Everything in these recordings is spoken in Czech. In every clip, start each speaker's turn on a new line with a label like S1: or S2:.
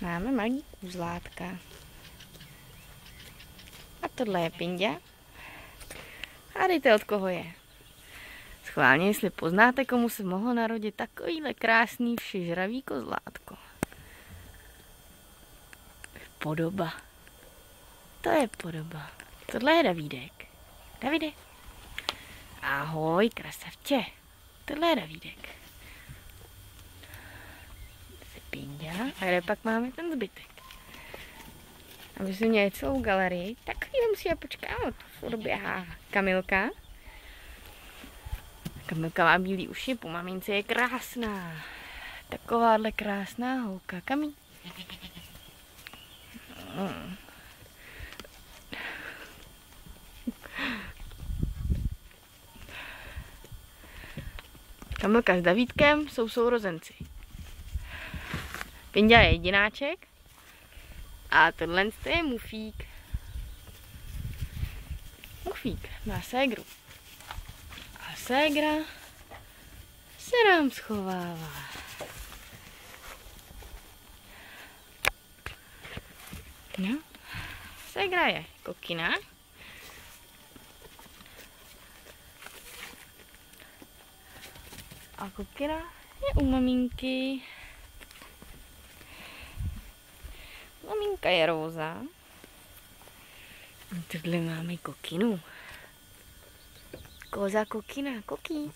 S1: Máme malý kůzlátka. A tohle je pindě. Hádejte, od koho je. Schválně, jestli poznáte, komu se mohlo narodit takovýhle krásný všežravý kozlátko. Podoba. To je podoba. Tohle je Davídek. Davidek. Ahoj, krasavče. Tohle je Davídek. Pindia. A kde pak máme ten zbytek? Aby si měli celou galerii, tak chvíli musíme počkávat. Furt doběhá Kamilka. Kamilka má bílý uši, po mamince je krásná. Takováhle krásná holka. Kamí. Mm. Kamilka s Davídkem jsou sourozenci. Pindia je jedináček a tohle je Mufík. Mufík má ségru. A ségra se nám schovává. No, ségra je kokina. A kokina je u maminky. Maminka je Róza. A tohle máme kokinu. Koza kokina, koký.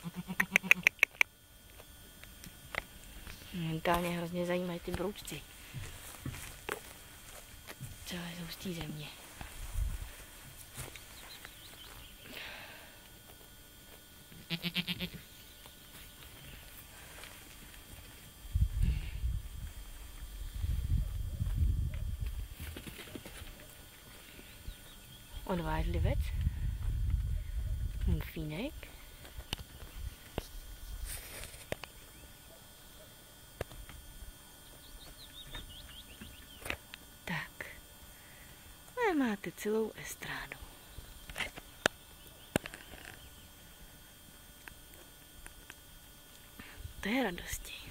S1: Momentálně hrozně zajímají ty broučci. Celé jsou z té země. Odvážlivec, mufínek, tak, a máte celou estrádu. To je radosti.